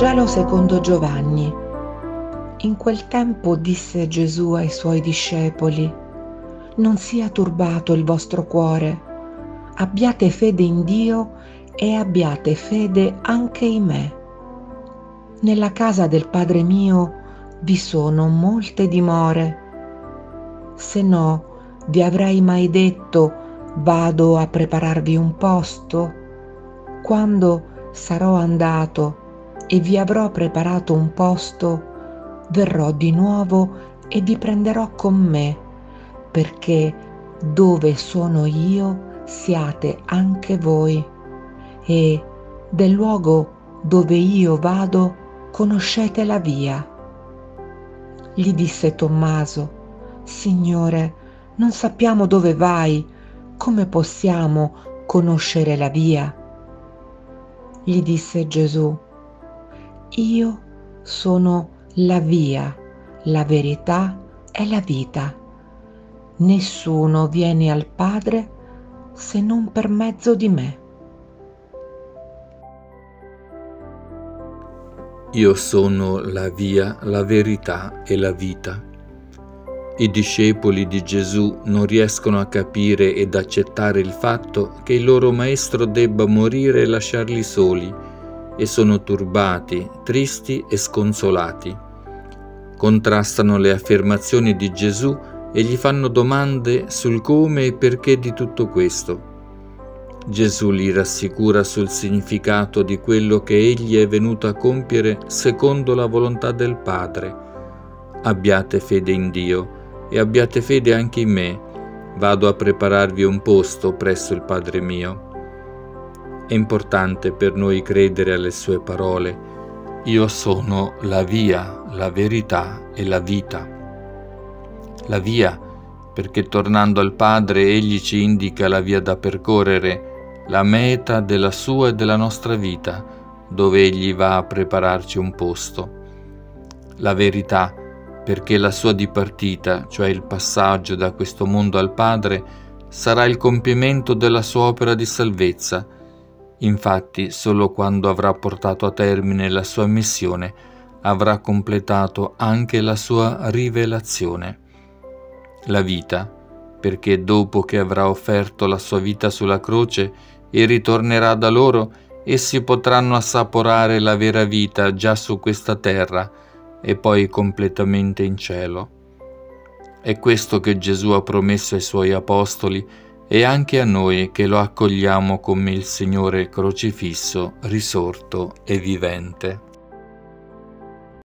Vangelo secondo Giovanni. In quel tempo disse Gesù ai suoi discepoli, Non sia turbato il vostro cuore, abbiate fede in Dio e abbiate fede anche in me. Nella casa del Padre mio vi sono molte dimore, se no vi avrei mai detto vado a prepararvi un posto? Quando sarò andato e vi avrò preparato un posto, verrò di nuovo e vi prenderò con me, perché dove sono io siate anche voi, e del luogo dove io vado conoscete la via. Gli disse Tommaso, Signore, non sappiamo dove vai, come possiamo conoscere la via? Gli disse Gesù, io sono la via, la verità e la vita. Nessuno viene al Padre se non per mezzo di me. Io sono la via, la verità e la vita. I discepoli di Gesù non riescono a capire ed accettare il fatto che il loro maestro debba morire e lasciarli soli e sono turbati, tristi e sconsolati. Contrastano le affermazioni di Gesù e gli fanno domande sul come e perché di tutto questo. Gesù li rassicura sul significato di quello che egli è venuto a compiere secondo la volontà del Padre. Abbiate fede in Dio e abbiate fede anche in me. Vado a prepararvi un posto presso il Padre mio. È importante per noi credere alle sue parole. Io sono la via, la verità e la vita. La via, perché tornando al Padre egli ci indica la via da percorrere, la meta della sua e della nostra vita, dove egli va a prepararci un posto. La verità, perché la sua dipartita, cioè il passaggio da questo mondo al Padre, sarà il compimento della sua opera di salvezza, Infatti, solo quando avrà portato a termine la sua missione, avrà completato anche la sua rivelazione. La vita, perché dopo che avrà offerto la sua vita sulla croce e ritornerà da loro, essi potranno assaporare la vera vita già su questa terra e poi completamente in cielo. È questo che Gesù ha promesso ai suoi apostoli e anche a noi che lo accogliamo come il Signore crocifisso, risorto e vivente.